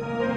Bye.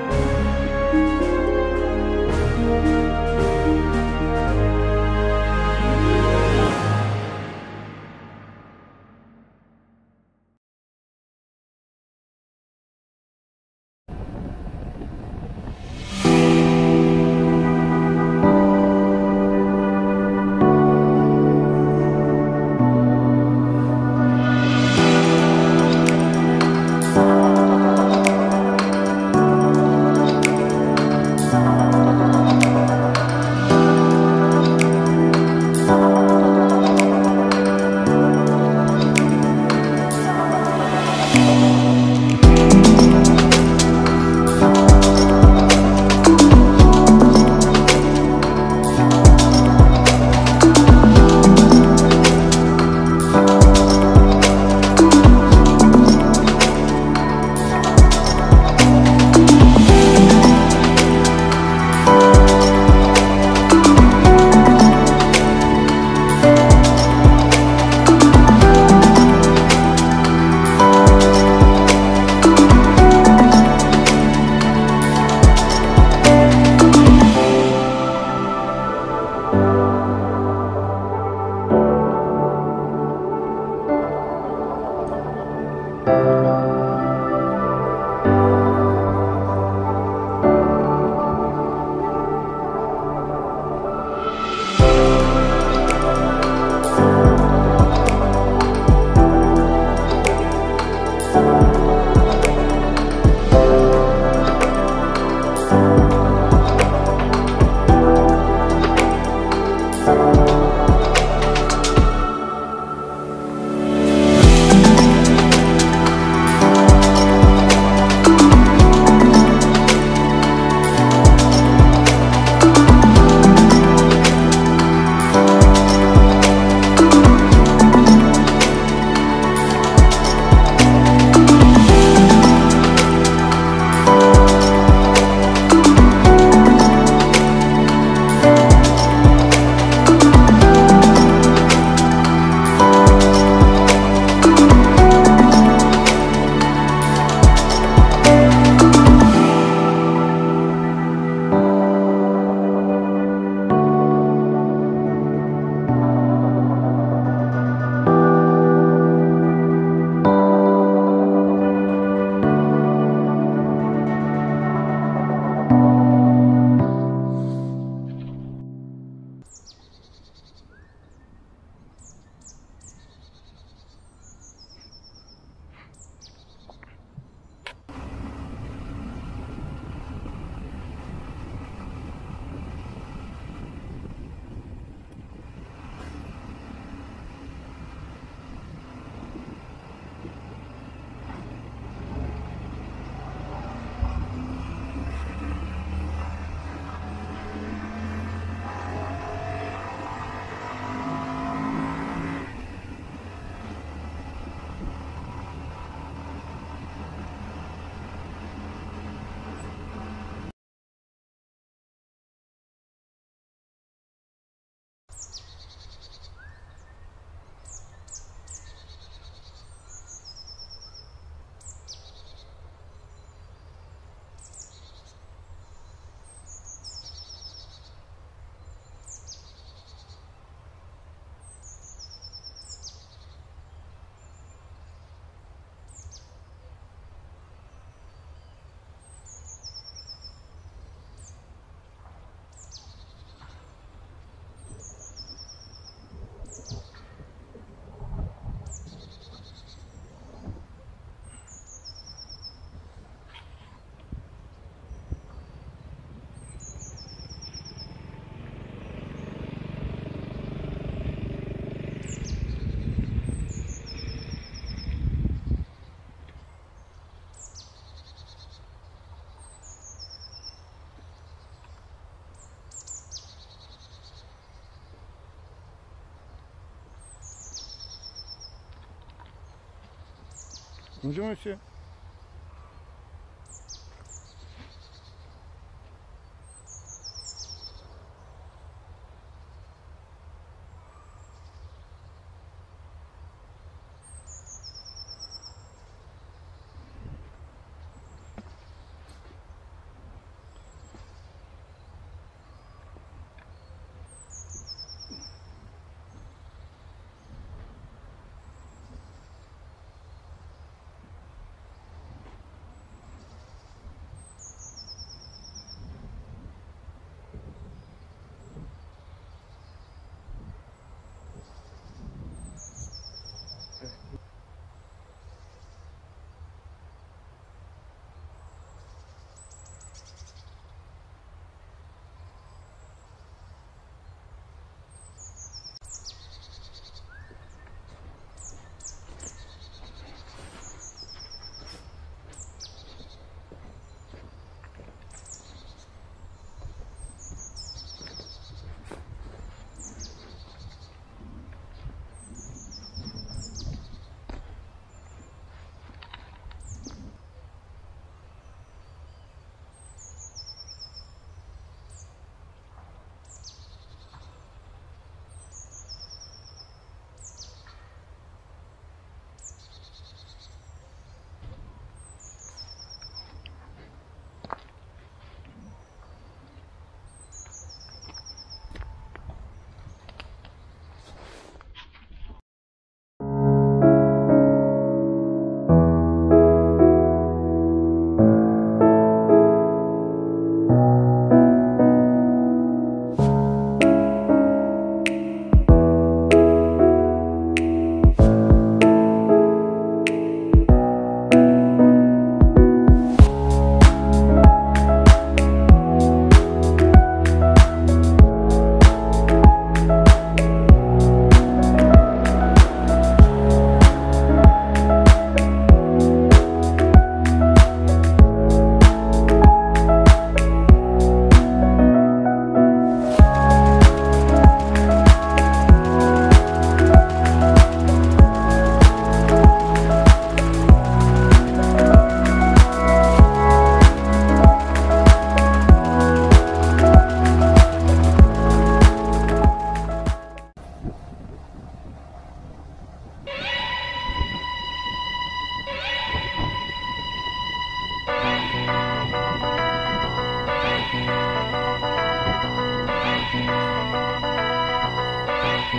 Bye. Bonjour monsieur.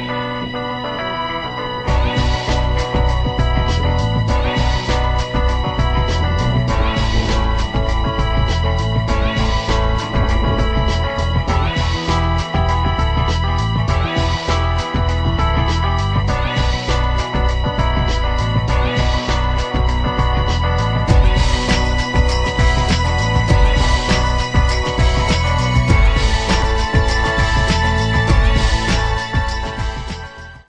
Música